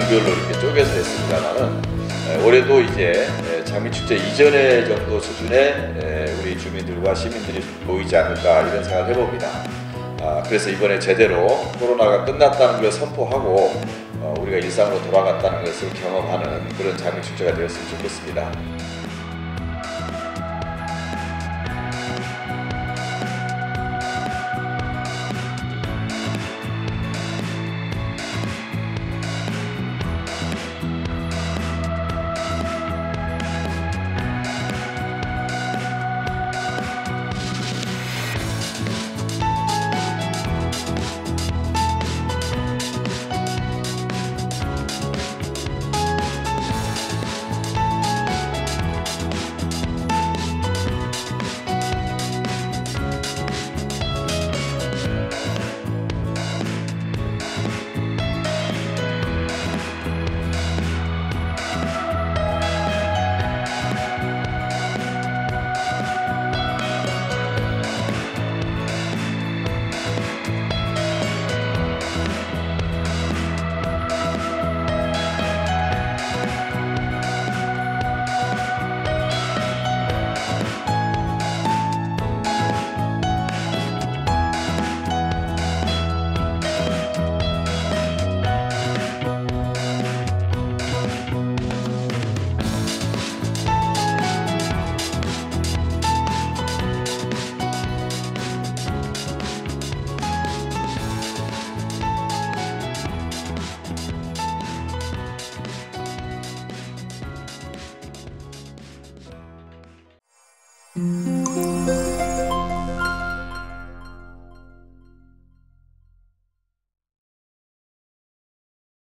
주별로 이렇게 쪼개서 했습니다만은 에, 올해도 이제 에, 장미축제 이전의 정도 수준의 에, 우리 주민들과 시민들이 보이지 않을까 이런 생각을 해봅니다. 아, 그래서 이번에 제대로 코로나가 끝났다는 걸 선포하고 어, 우리가 일상으로 돌아갔다는 것을 경험하는 그런 장미축제가 되었으면 좋겠습니다. Mm-hmm.